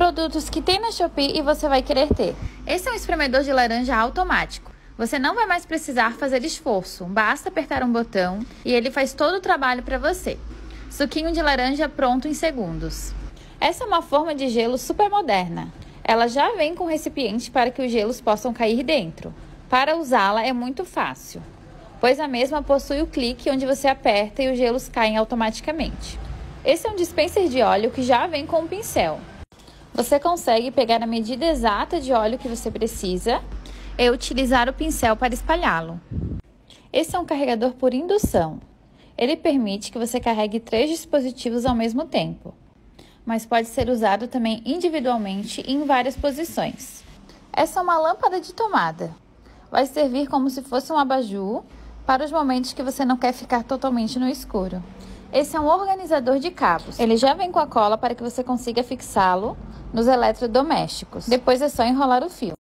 Produtos que tem na Shopee e você vai querer ter. Esse é um espremedor de laranja automático. Você não vai mais precisar fazer esforço, basta apertar um botão e ele faz todo o trabalho para você. Suquinho de laranja pronto em segundos. Essa é uma forma de gelo super moderna. Ela já vem com recipiente para que os gelos possam cair dentro. Para usá-la é muito fácil, pois a mesma possui o clique onde você aperta e os gelos caem automaticamente. Esse é um dispenser de óleo que já vem com um pincel. Você consegue pegar a medida exata de óleo que você precisa e utilizar o pincel para espalhá-lo. Esse é um carregador por indução. Ele permite que você carregue três dispositivos ao mesmo tempo, mas pode ser usado também individualmente e em várias posições. Essa é uma lâmpada de tomada vai servir como se fosse um abajur para os momentos que você não quer ficar totalmente no escuro. Esse é um organizador de cabos. Ele já vem com a cola para que você consiga fixá-lo nos eletrodomésticos. Depois é só enrolar o fio.